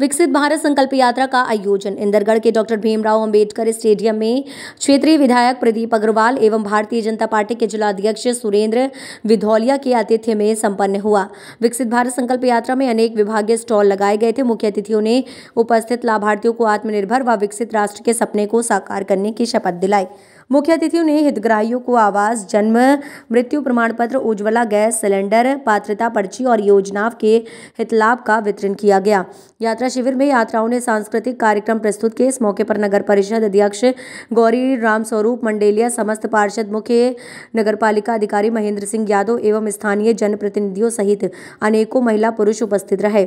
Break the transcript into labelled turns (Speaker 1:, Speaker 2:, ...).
Speaker 1: विकसित भारत संकल्प यात्रा का आयोजन। इंदरगढ़ के डॉक्टर भीमराव अंबेडकर स्टेडियम में क्षेत्रीय विधायक प्रदीप अग्रवाल एवं भारतीय जनता पार्टी के जिलाध्यक्ष सुरेंद्र विधौलिया के आतिथ्य में संपन्न हुआ। विकसित भारत संकल्प यात्रा में अनेक विभागीय स्टॉल लगाए गए थे। मुख्य अतिथियों ने उपस्थित लाभार्थियों को आत्मनिर्भर व विकसित राष्ट्र के सपने को साकार करने की शपथ दिलाई। मुख्य अतिथियों ने हितग्राहियों को आवास, जन्म, मृत्यु प्रमाण पत्र, उज्ज्वला गैस सिलेंडर, पात्रता पर्ची और योजना के हितलाभ का वितरण किया गया। यात्रा शिविर में यात्राओं ने सांस्कृतिक कार्यक्रम प्रस्तुत किए। इस मौके पर नगर परिषद अध्यक्ष गौरी राम स्वरूप मंडेलिया समस्त पार्षद मुख्य नगर पालिका अधिकारी महेंद्र सिंह यादव एवं स्थानीय जनप्रतिनिधियों सहित अनेकों महिला पुरुष उपस्थित रहे।